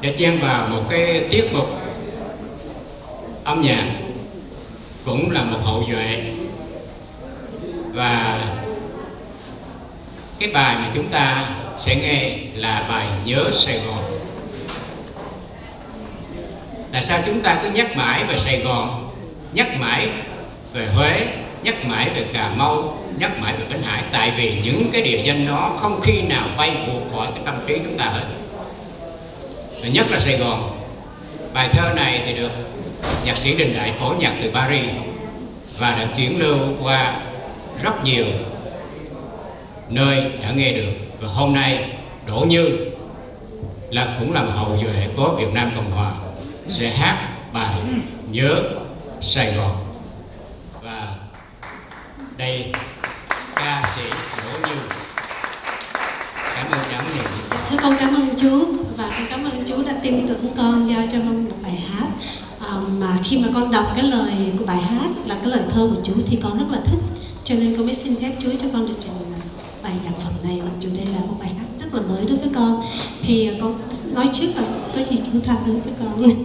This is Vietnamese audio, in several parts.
để chen vào một cái tiết mục âm nhạc cũng là một hậu duệ. Và cái bài mà chúng ta sẽ nghe là bài nhớ Sài Gòn. Tại sao chúng ta cứ nhắc mãi về Sài Gòn, nhắc mãi về Huế, nhắc mãi về Cà Mau, nhắc mãi về Bến Hải? Tại vì những cái địa danh đó không khi nào bay vụt khỏi cái tâm trí chúng ta hết và nhất là Sài Gòn. Bài thơ này thì được nhạc sĩ Đình Đại phổ nhạc từ Paris và đã chuyển lưu qua rất nhiều nơi đã nghe được. Và hôm nay Đỗ Như là cũng là một hậu duệ của Việt Nam Cộng Hòa sẽ hát bài nhớ Sài Gòn. Và đây ca sĩ Đỗ Như. Cảm ơn cảm ơn thưa con cảm ơn chú và con cảm ơn chú đã tin tưởng con giao cho con một bài hát. À, mà khi mà con đọc cái lời của bài hát là cái lời thơ của chú thì con rất là thích. Cho nên con mới xin phép chú cho con được trình bài nhạc phẩm này. Mặc dù đây là một bài hát rất là mới đối với con thì con nói trước là có gì chú tha thứ cho con.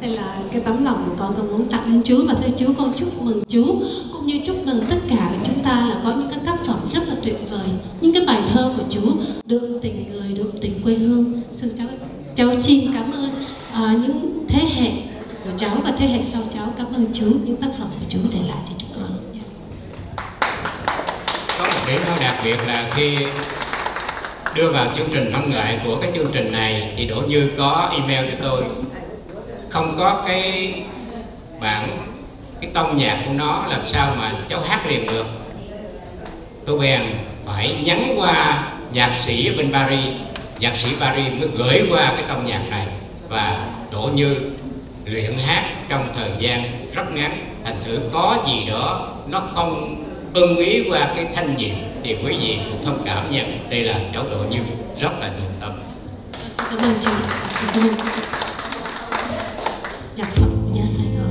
Đây là cái tấm lòng của con con muốn tặng lên chú và thưa chú con chúc mừng chú cũng như chúc mừng tất cả chúng ta là có những cái tác phẩm rất là tuyệt vời những cái bài thơ của chú đượm tình người đượm tình quê hương xin cháu cháu xin cảm ơn uh, những thế hệ của cháu và thế hệ sau cháu cảm ơn Chúa, những tác phẩm của Chúa để lại cho chúng con. Dạ. Có một điểm nó đặc biệt là khi đưa vào chương trình văn nghệ của cái chương trình này, thì Đỗ Như có email cho tôi. Không có cái bản, cái tông nhạc của nó, làm sao mà cháu hát liền được. Tôi bèn phải nhắn qua nhạc sĩ ở bên Paris. Nhạc sĩ Paris mới gửi qua cái tông nhạc này. Và Đỗ Như luyện hát trong thời gian rất ngắn thành thử có gì đó nó không ưng ý qua cái thanh nhiệm thì quý vị cũng thông cảm nhận đây là cháu độ Như rất là nội tâm cảm ơn chị xin cảm ơn nhạc phẩm nhớ Sài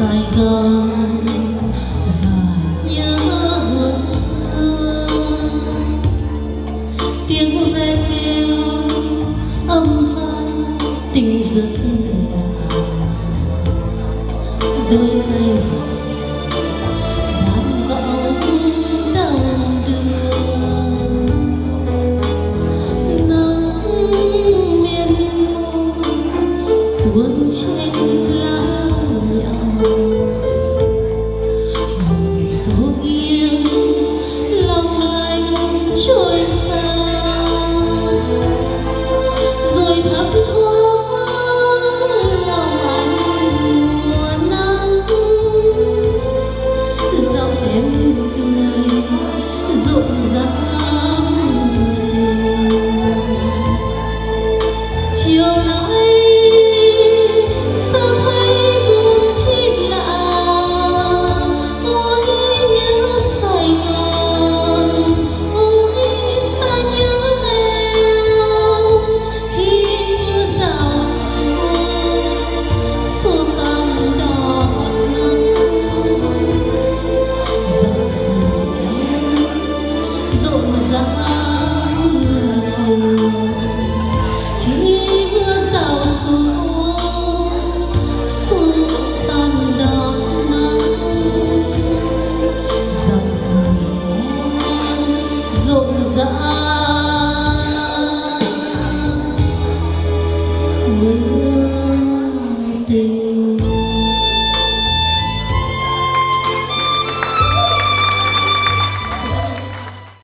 Sài Gòn và nhớ hương xưa. Tiếng ve kêu, âm vang, tình rất lạ đôi tay đàn võng đau đường. Nắng miên mông tuôn trên